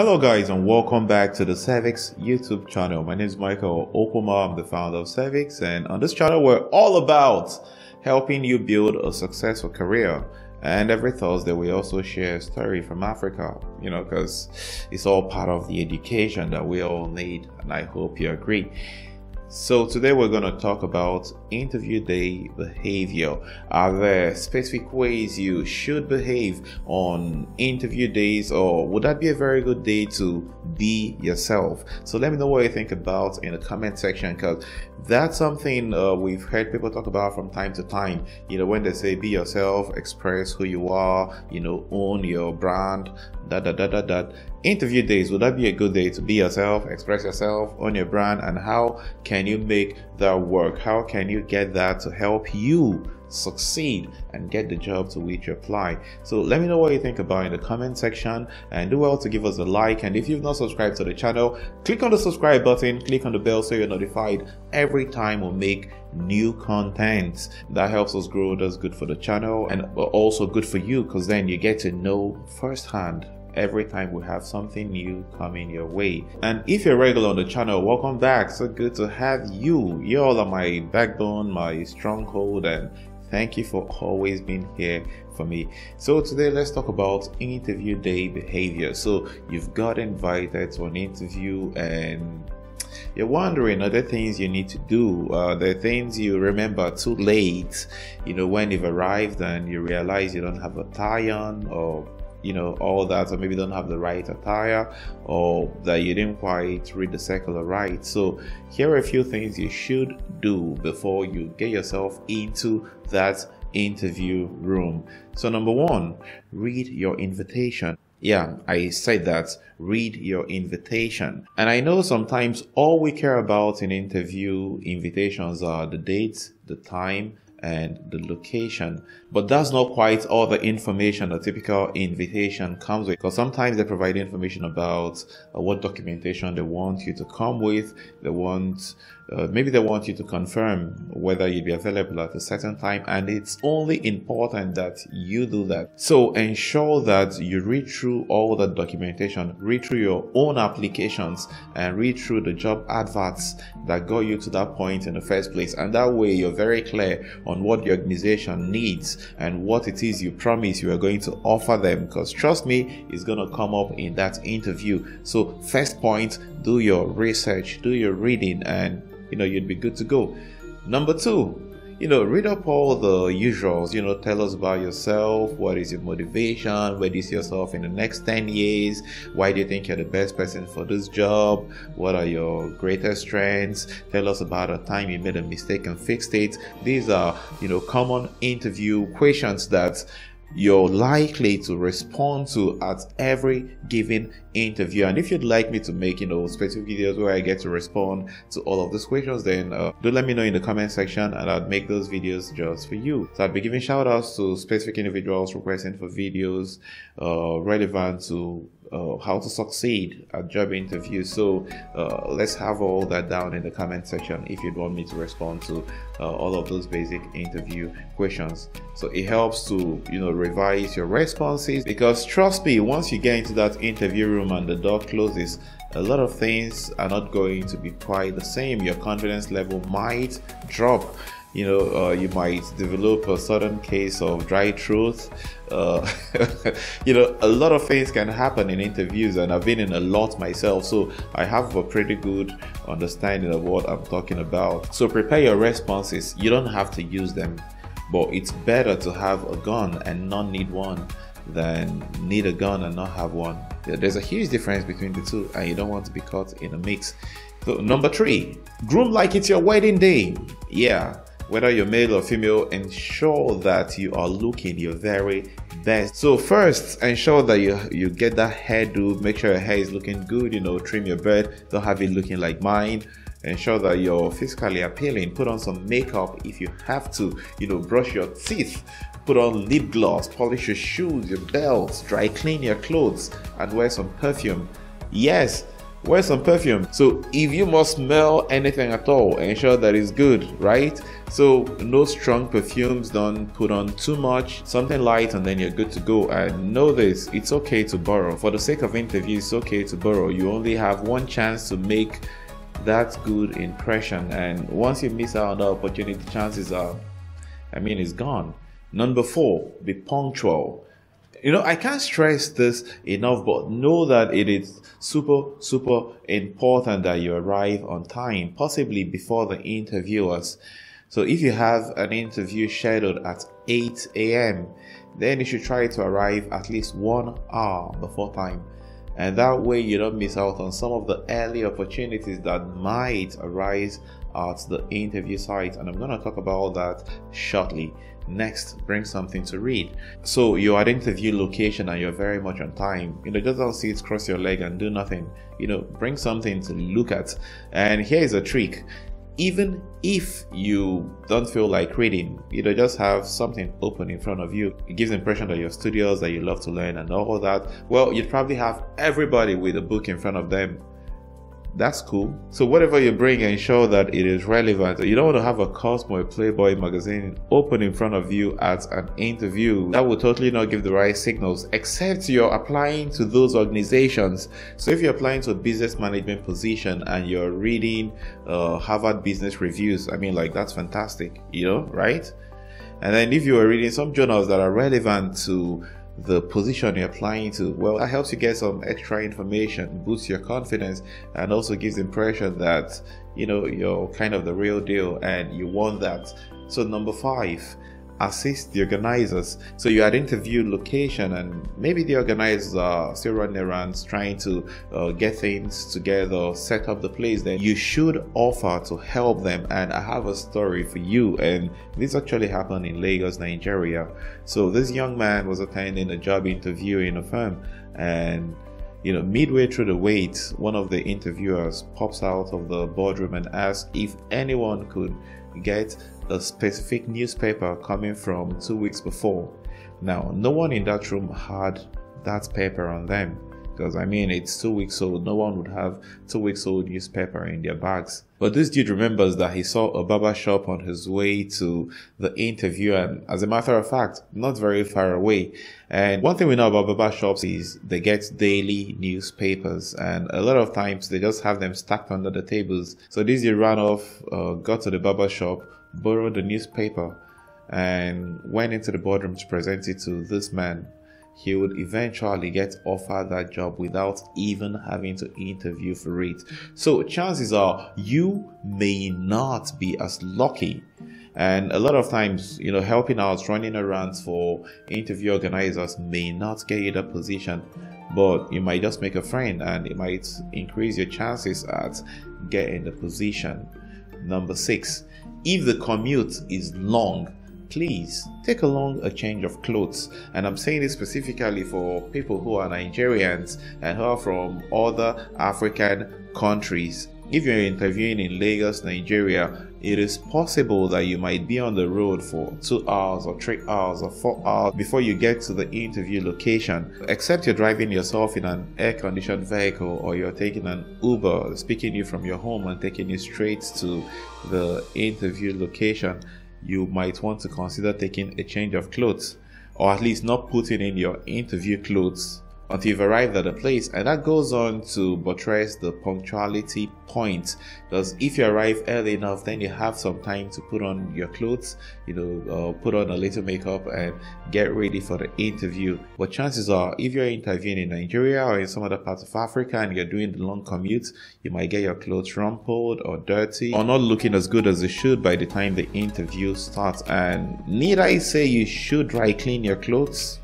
Hello guys and welcome back to the SEVICS YouTube channel. My name is Michael Ukwuma. I'm the founder of SEVICS and on this channel we're all about helping you build a successful career. And every Thursday we also share a story from Africa, you know, because it's all part of the education that we all need and I hope you agree. So today we're going to talk about interview day behavior. Are there specific ways you should behave on interview days or would that be a very good day to be yourself? So let me know what you think about in the comment section because that's something uh, we've heard people talk about from time to time. You know, when they say be yourself, express who you are, you know, own your brand, da da da da da. Interview days, would that be a good day to be yourself, express yourself, own your brand, and how can you make that work? How can you get that to help you succeed and get the job to which you apply. So let me know what you think about in the comment section and do well to give us a like. And if you've not subscribed to the channel, click on the subscribe button, click on the bell so you're notified every time we make new content. That helps us grow, that's good for the channel and also good for you because then you get to know firsthand every time we have something new coming your way. And if you're regular on the channel, welcome back. So good to have you. You all are my backbone, my stronghold, and thank you for always being here for me. So today let's talk about interview day behavior. So you've got invited to an interview and you're wondering other things you need to do uh, the things you remember too late you know when you've arrived and you realize you don't have a tie on or you know all that or maybe don't have the right attire or that you didn't quite read the circular right so here are a few things you should do before you get yourself into that interview room so number one read your invitation yeah, I said that. Read your invitation. And I know sometimes all we care about in interview invitations are the dates, the time, and the location. But that's not quite all the information a typical invitation comes with because sometimes they provide information about uh, what documentation they want you to come with. They want, uh, maybe they want you to confirm whether you'll be available at a certain time. And it's only important that you do that. So ensure that you read through all the documentation, read through your own applications and read through the job adverts that got you to that point in the first place. And that way you're very clear on what the organization needs and what it is you promise you are going to offer them because trust me it's going to come up in that interview. So first point do your research do your reading and you know you'd be good to go. Number two you know, read up all the usuals, you know, tell us about yourself, what is your motivation, where do you see yourself in the next 10 years, why do you think you're the best person for this job, what are your greatest strengths, tell us about a time you made a mistake and fixed it. These are, you know, common interview questions that you're likely to respond to at every given interview. And if you'd like me to make you know specific videos where i get to respond to all of these questions then uh, do let me know in the comment section and i'll make those videos just for you. So i'll be giving shout outs to specific individuals requesting for videos uh, relevant to uh, how to succeed at job interviews. So uh, let's have all that down in the comment section if you'd want me to respond to uh, all of those basic interview questions. So it helps to you know revise your responses because trust me, once you get into that interview room and the door closes, a lot of things are not going to be quite the same. Your confidence level might drop you know, uh, you might develop a sudden case of dry throat. Uh, you know, a lot of things can happen in interviews, and I've been in a lot myself, so I have a pretty good understanding of what I'm talking about. So prepare your responses. You don't have to use them, but it's better to have a gun and not need one than need a gun and not have one. There's a huge difference between the two, and you don't want to be caught in a mix. So, number three, groom like it's your wedding day. Yeah, whether you're male or female, ensure that you are looking your very best. So first, ensure that you you get that hairdo. Make sure your hair is looking good. You know, trim your beard. Don't have it looking like mine. Ensure that you're physically appealing. Put on some makeup if you have to. You know, brush your teeth. Put on lip gloss. Polish your shoes, your belts. Dry clean your clothes, and wear some perfume. Yes, wear some perfume. So if you must smell anything at all, ensure that it's good, right? So no strong perfumes, don't put on too much, something light and then you're good to go. And know this, it's okay to borrow. For the sake of interview, it's okay to borrow. You only have one chance to make that good impression and once you miss out on the opportunity, chances are, I mean, it's gone. Number four, be punctual you know, I can't stress this enough, but know that it is super, super important that you arrive on time, possibly before the interviewers. So if you have an interview scheduled at 8 a.m., then you should try to arrive at least one hour before time. And that way you don't miss out on some of the early opportunities that might arise at the interview site. And I'm going to talk about that shortly. Next, bring something to read. So you're at interview location and you're very much on time. You know, just don't sit, cross your leg and do nothing. You know, bring something to look at. And here's a trick. Even if you don't feel like reading, you know, just have something open in front of you. It gives the impression that you're studious, that you love to learn and all that. Well, you'd probably have everybody with a book in front of them that's cool. So whatever you bring, ensure that it is relevant. You don't want to have a Cosmo, a Playboy magazine open in front of you at an interview. That will totally not give the right signals, except you're applying to those organizations. So if you're applying to a business management position and you're reading uh, Harvard Business Reviews, I mean, like that's fantastic, you know, right? And then if you are reading some journals that are relevant to the position you're applying to. Well, that helps you get some extra information, boosts your confidence, and also gives the impression that you know you're kind of the real deal and you want that. So, number five, assist the organizers. So you had interviewed location and maybe the organizers are still running around trying to uh, get things together, set up the place. Then you should offer to help them. And I have a story for you. And this actually happened in Lagos, Nigeria. So this young man was attending a job interview in a firm and you know, midway through the wait, one of the interviewers pops out of the boardroom and asks if anyone could get a specific newspaper coming from two weeks before. Now, no one in that room had that paper on them because I mean it's two weeks old. No one would have two weeks old newspaper in their bags. But this dude remembers that he saw a barber shop on his way to the interview, and as a matter of fact, not very far away. And one thing we know about barber shops is they get daily newspapers, and a lot of times they just have them stacked under the tables. So this dude ran off, uh, got to the barber shop, borrowed a newspaper, and went into the boardroom to present it to this man he would eventually get offered that job without even having to interview for it. So chances are you may not be as lucky. And a lot of times, you know, helping out, running around for interview organizers may not get you that position, but you might just make a friend and it might increase your chances at getting the position. Number six, if the commute is long, please take along a change of clothes. And I'm saying this specifically for people who are Nigerians and who are from other African countries. If you're interviewing in Lagos, Nigeria, it is possible that you might be on the road for two hours or three hours or four hours before you get to the interview location. Except you're driving yourself in an air conditioned vehicle or you're taking an Uber, speaking you from your home and taking you straight to the interview location you might want to consider taking a change of clothes or at least not putting in your interview clothes until you've arrived at the place. And that goes on to buttress the punctuality point because if you arrive early enough, then you have some time to put on your clothes, you know, uh, put on a little makeup and get ready for the interview. But chances are, if you're interviewing in Nigeria or in some other parts of Africa and you're doing the long commute, you might get your clothes rumpled or dirty or not looking as good as they should by the time the interview starts. And need I say you should dry clean your clothes?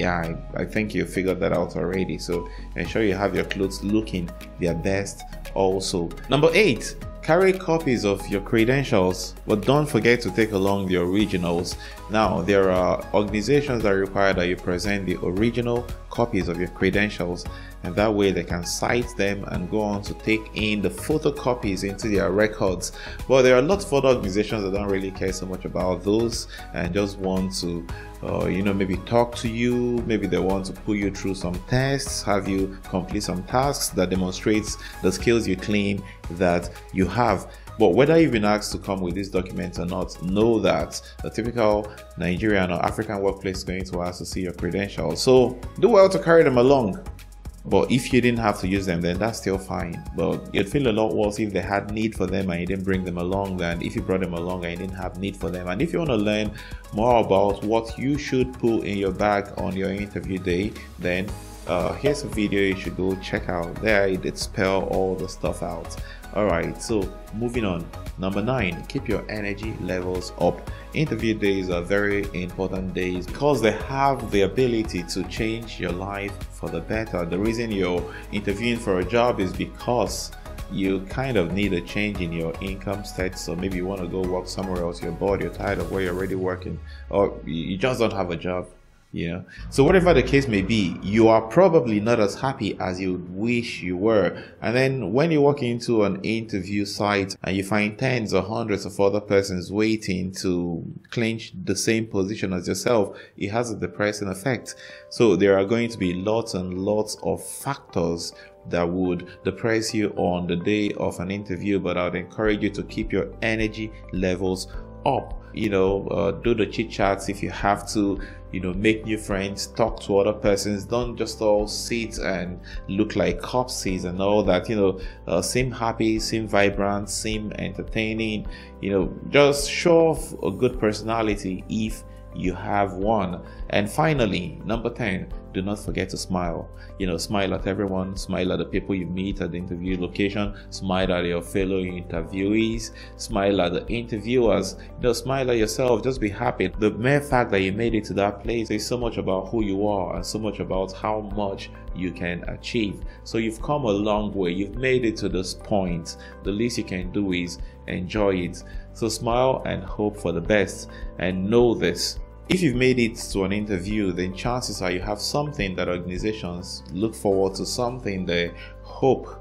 Yeah, I, I think you figured that out already. So ensure you have your clothes looking their best also. Number eight, carry copies of your credentials, but don't forget to take along the originals. Now, there are organizations that require that you present the original copies of your credentials, and that way they can cite them and go on to take in the photocopies into their records. But there are lots of other organizations that don't really care so much about those and just want to uh, you know maybe talk to you maybe they want to put you through some tests have you complete some tasks that demonstrates the skills you claim that you have but whether you've been asked to come with these documents or not, know that the typical Nigerian or African workplace is going to ask to see your credentials. So do well to carry them along. But if you didn't have to use them, then that's still fine. But you'd feel a lot worse if they had need for them and you didn't bring them along than if you brought them along and you didn't have need for them. And if you want to learn more about what you should put in your bag on your interview day, then uh, here's a video you should go check out. There it did spell all the stuff out. Alright, so moving on. Number nine, keep your energy levels up. Interview days are very important days because they have the ability to change your life for the better. The reason you're interviewing for a job is because you kind of need a change in your income status so maybe you want to go work somewhere else you're bored you're tired of where you're already working or you just don't have a job you know? So whatever the case may be you are probably not as happy as you wish you were. And then when you walk into an interview site and you find tens or hundreds of other persons waiting to clinch the same position as yourself it has a depressing effect. So there are going to be lots and lots of factors that would depress you on the day of an interview but i would encourage you to keep your energy levels up you know uh, do the chit chats if you have to you know make new friends talk to other persons. Don't just all sit and look like corpses and all that you know uh, seem happy seem vibrant seem entertaining. You know just show off a good personality if you have one. And finally, number 10, do not forget to smile. You know, smile at everyone, smile at the people you meet at the interview location, smile at your fellow interviewees, smile at the interviewers, you know, smile at yourself, just be happy. The mere fact that you made it to that place says so much about who you are and so much about how much you can achieve. So you've come a long way, you've made it to this point. The least you can do is enjoy it. So smile and hope for the best and know this. If you've made it to an interview, then chances are you have something that organizations look forward to, something they hope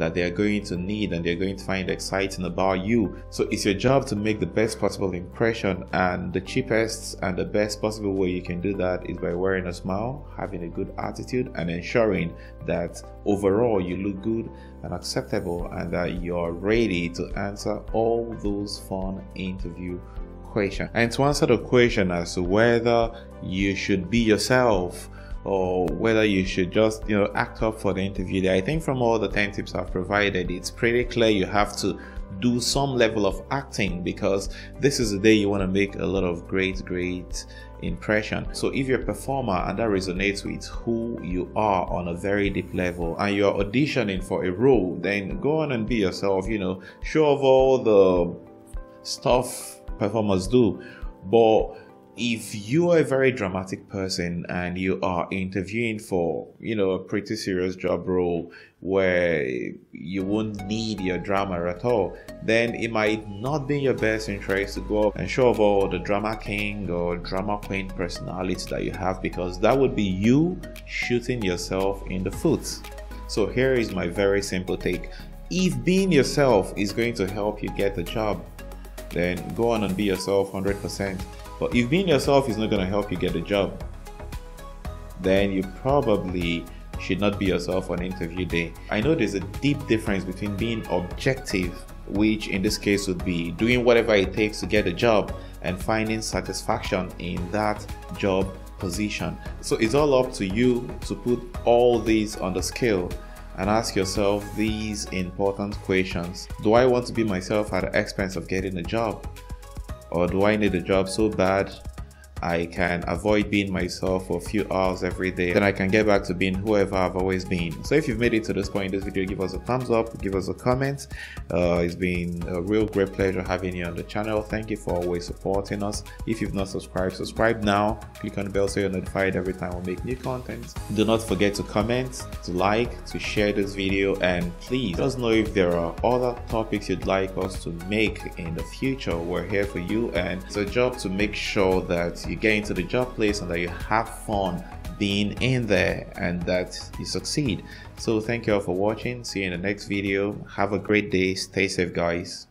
that they're going to need and they're going to find exciting about you. So it's your job to make the best possible impression, and the cheapest and the best possible way you can do that is by wearing a smile, having a good attitude, and ensuring that overall you look good and acceptable and that you're ready to answer all those fun interview questions. And to answer the question as to whether you should be yourself or whether you should just you know act up for the interview. I think from all the 10 tips i've provided it's pretty clear you have to do some level of acting because this is the day you want to make a lot of great great impression. So if you're a performer and that resonates with who you are on a very deep level and you're auditioning for a role then go on and be yourself you know. Show off all the stuff performers do but if you are a very dramatic person and you are interviewing for, you know, a pretty serious job role where you won't need your drama at all, then it might not be your best interest to go up and show off all the drama king or drama queen personality that you have because that would be you shooting yourself in the foot. So here is my very simple take. If being yourself is going to help you get the job, then go on and be yourself 100%. But if being yourself is not going to help you get a job, then you probably should not be yourself on interview day. I know there's a deep difference between being objective, which in this case would be doing whatever it takes to get a job, and finding satisfaction in that job position. So it's all up to you to put all these on the scale and ask yourself these important questions Do I want to be myself at the expense of getting a job? Or do I need a job so bad I can avoid being myself for a few hours every day. Then I can get back to being whoever I've always been. So if you've made it to this point in this video, give us a thumbs up, give us a comment. Uh, it's been a real great pleasure having you on the channel. Thank you for always supporting us. If you've not subscribed, subscribe now. Click on the bell so you're notified every time we make new content. Do not forget to comment, to like, to share this video, and please let us know if there are other topics you'd like us to make in the future. We're here for you, and it's a job to make sure that you get into the job place and that you have fun being in there and that you succeed. So thank you all for watching. See you in the next video. Have a great day. Stay safe guys.